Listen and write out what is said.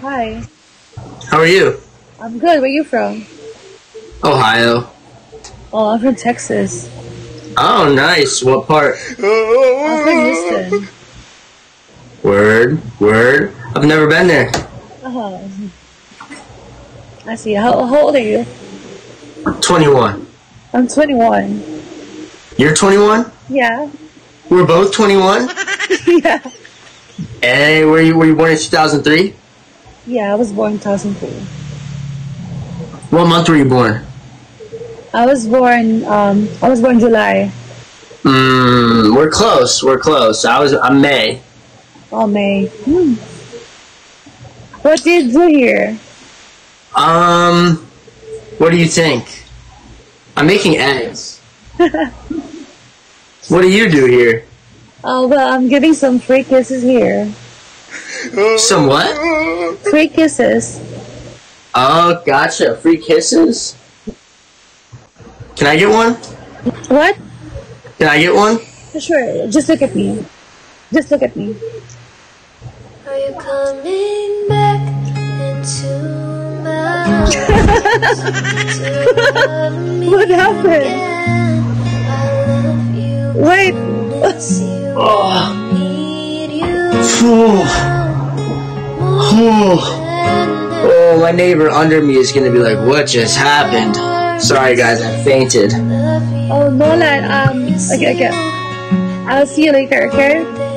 Hi. How are you? I'm good. Where are you from? Ohio. Oh, I'm from Texas. Oh, nice. What part? I'm from Houston. Word, word. I've never been there. Oh. I see. How, how old are you? 21. I'm 21. You're 21? Yeah. We're both 21? yeah. Hey, were you, were you born in 2003? Yeah, I was born in 2003. What month were you born? I was born, um, I was born July. Mmm, we're close. We're close. I was, I'm May. Oh, May. Hmm. What do you do here? Um, what do you think? I'm making eggs. what do you do here? Oh, well, I'm giving some free kisses here. Some what? Free kisses. Oh, gotcha. Free kisses? Can I get one? What? Can I get one? Sure. Just look at me. Just look at me. Are you coming back into my What happened? Wait. Oh. Need you Oh. Oh. Oh, my neighbor under me is gonna be like, what just happened? Sorry guys, I fainted. Oh, Nolan. Um. Okay. Okay. I'll see you later. Okay.